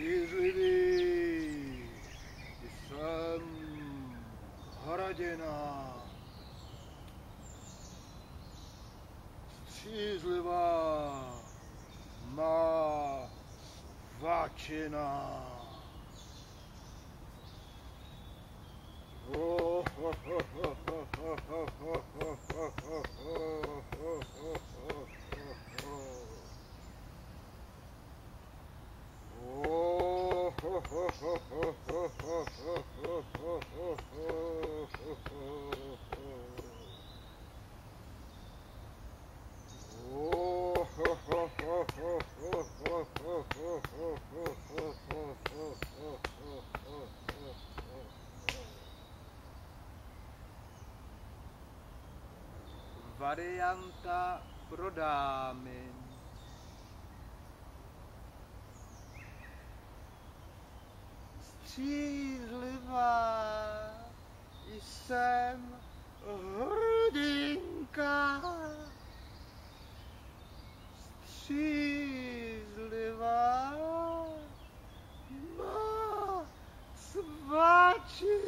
střízlivý, jsem hraděná. Střízlivá má svačina. Varianta prodámy. Střízlivá jsem hrdinka. Střízlivá má svačinka.